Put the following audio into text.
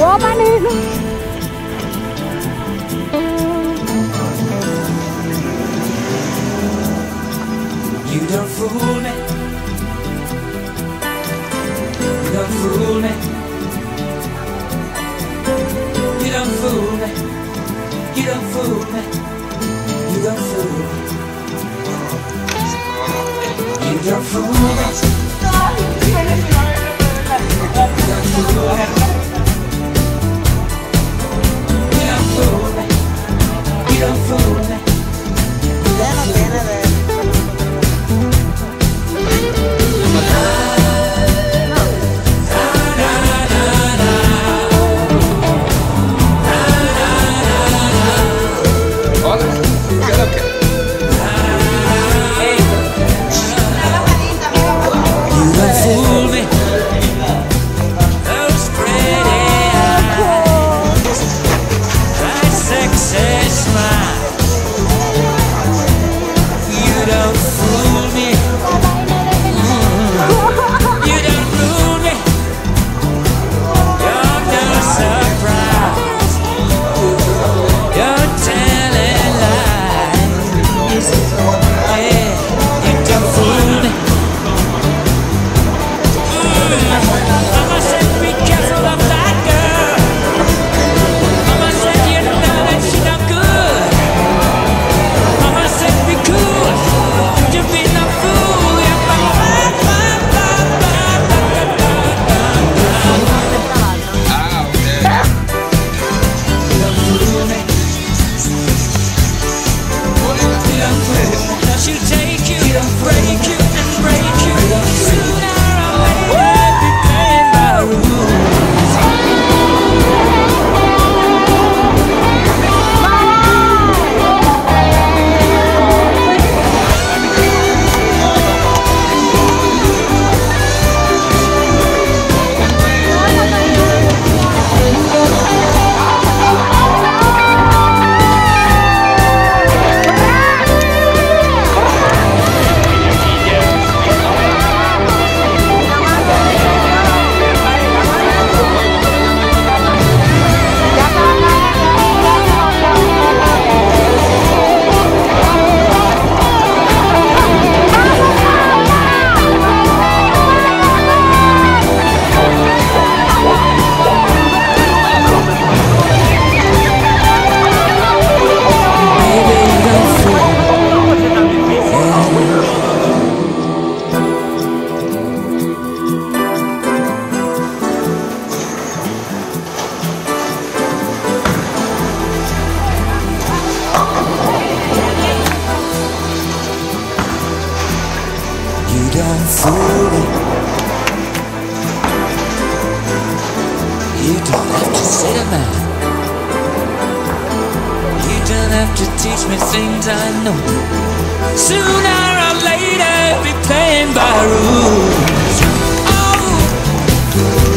Woman You don't fool You don't fool fool. You don't have to say to man. You don't have to teach me things I know. Sooner or later, be playing by rules. Oh.